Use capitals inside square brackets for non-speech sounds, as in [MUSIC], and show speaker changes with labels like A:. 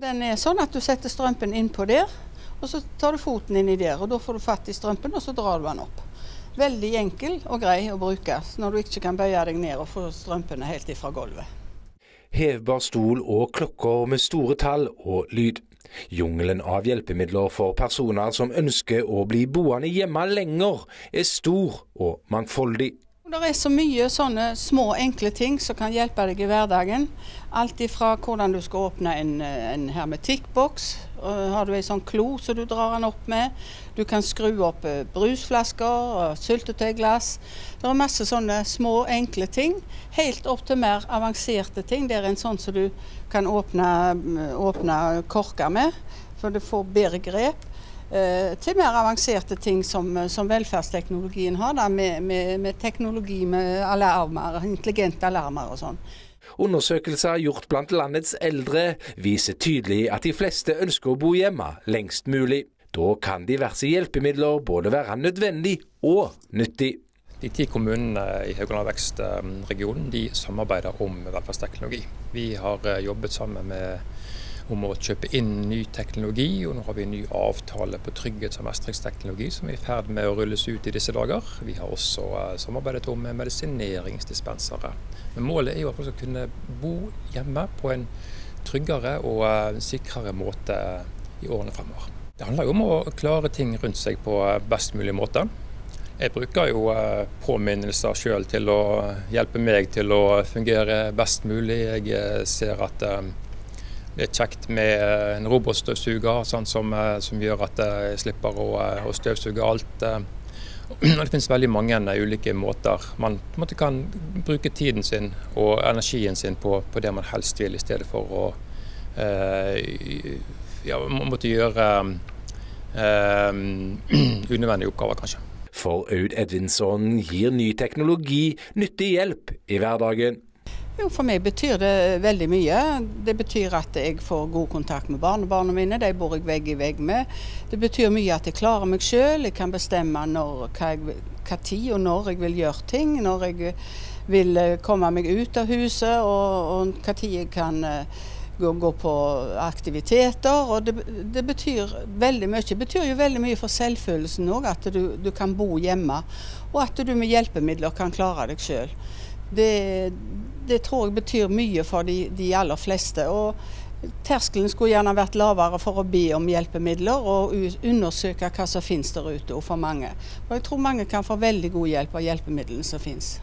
A: Den er sånn at du setter strømpen innpå der, og så tar du foten inni der. og Da får du fatt i strømpen, og så drar du den opp. Veldig enkel og grei å bruke når du ikke kan bøye deg ned og få strømpene helt ifra gulvet.
B: Hevbar stol og klokker med store tall og lyd. Jungelen av hjelpemidler for personer som ønsker å bli boende hjemme lenger, er stor og mangfoldig.
A: Det er så mye sånne små, enkle ting som kan hjelpe deg i hverdagen. Alt ifra hvordan du skal åpne en, en hermetikkboks. Har du ei sånn klo som du drar den opp med. Du kan skru opp eh, brusflasker og syltetøyglass. Det er masse sånne små, enkle ting. Helt opp til mer avanserte ting. Det er en sånn som du kan åpne, åpne korker med, for du får bedre grep. Eh, til mer avanserte ting som, som velferdsteknologien har, da, med, med, med, teknologi med alarmer, intelligente alarmer og sånn.
B: Undersøkelser gjort blant landets eldre viser tydelig at de fleste ønsker å bo hjemme lengst mulig. Da kan diverse hjelpemidler både være nødvendig og nyttig.
C: De ti kommunene i Haugaland vekstregionen de samarbeider om velferdsteknologi. Vi har eh, jobbet sammen med om å kjøpe inn ny teknologi. Og nå har vi en ny avtale på trygghets- og mestringsteknologi som er i ferd med å rulles ut i disse dager. Vi har også uh, samarbeidet om medisineringsdispensere. Men målet er jo at man skal kunne bo hjemme på en tryggere og uh, sikrere måte i årene fremover. Det handler jo om å klare ting rundt seg på uh, best mulig måte. Jeg bruker jo påminnelser sjøl til å hjelpe meg til å fungere best mulig. Jeg ser at det er kjekt med eh, en robotstøvsuger sånn som, eh, som, gjør at jeg slipper å, eh, å støvsuge alt. [CLEARS THROAT] Det finnes veldig mange ulike måter man måte, kan bruke tiden sin og energien sin på, på, det man helst vil, i stedet for å eh, ja, måtte gjøre eh, [CLEARS THROAT] unødvendige oppgaver, kanskje.
B: For Aud Edvinsson gir ny teknologi nyttig hjelp i hverdagen.
A: Jo, For meg betyr det veldig mye. Det betyr at jeg får god kontakt med barnebarna mine. De bor jeg vegg i vegg med. Det betyr mye at jeg klarer meg sjøl. Jeg kan bestemme når, hva, jeg, hva, tid og når jeg vil gjøre ting. Når jeg vil eh, komme meg ut av huset, og, og hva tid jeg kan eh, gå, gå på aktiviteter. og det, det, betyr veldig mye. Det betyr jo veldig mye for selvfølelsen òg, at du, du, kan bo hjemme. Og at du med hjelpemidler kan klare deg sjøl. Det, det tror jeg betyr mye for de, de aller fleste. og Terskelen skulle gjerne vært lavere for å be om hjelpemidler og undersøke hva som finnes der ute for mange. Og jeg tror mange kan få veldig god hjelp av hjelpemidlene som finnes.